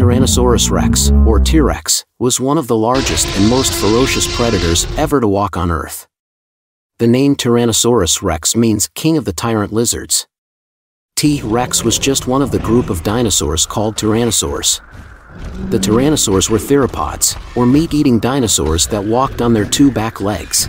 Tyrannosaurus rex, or T-Rex, was one of the largest and most ferocious predators ever to walk on Earth. The name Tyrannosaurus rex means king of the tyrant lizards. T-Rex was just one of the group of dinosaurs called tyrannosaurs. The tyrannosaurs were theropods, or meat-eating dinosaurs that walked on their two back legs.